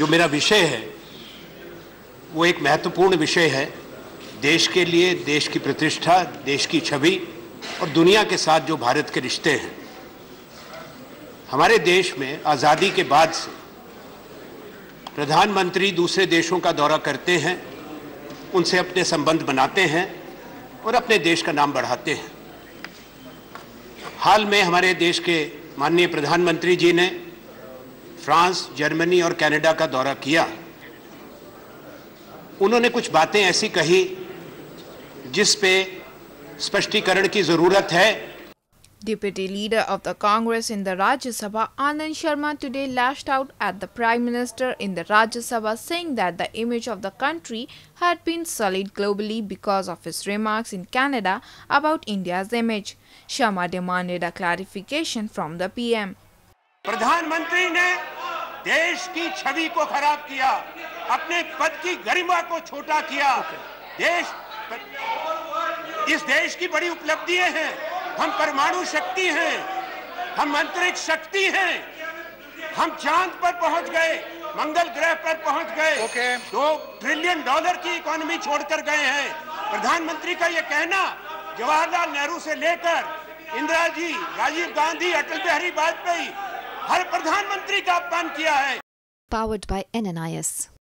जो मेरा विषय है, वो एक महत्वपूर्ण विषय है। देश के लिए, देश की प्रतिष्ठा, देश की छवि और दुनिया के साथ जो भारत के रिश्ते हैं। हमारे देश में आज़ादी के बाद से प्रधानमंत्री दूसरे देशों का दौरा करते हैं, उनसे अपने संबंध बनाते हैं और अपने देश का नाम बढ़ाते हैं। हाल में हमारे देश के माननीय प्रधानमंत्री जी ने फ्रांस, जर्मनी और कनाडा का दौरा किया। उन्होंने कुछ बातें ऐसी कही जिस पे स्पष्टीकरण की ज़रूरत है। Deputy leader of the Congress in the Rajya Sabha Anand Sharma today lashed out at the prime minister in the Rajya Sabha saying that the image of the country had been sullied globally because of his remarks in Canada about India's image Sharma demanded a clarification from the PM प्रधानमंत्री ने देश की छवि को खराब किया अपने पद की गरिमा को छोटा किया। देश इस देश की बड़ी उपलब्धियाँ हैं। हम परमाणु शक्ति हैं हम अंतरिक्ष शक्ति हैं। हम चाँद पर पहुँच गए मंगल ग्रह पर पहुँच गए। Okay. दो ट्रिलियन डॉलर की इकोनॉमी छोड़कर गए हैं। प्रधानमंत्री का यह कहना जवाहरलाल नेहरू से लेकर इंदिरा जी राजीव गांधी अटल बिहारी वाजपेयी हर प्रधानमंत्री का अपमान किया है पावर्ड बाय NNIS.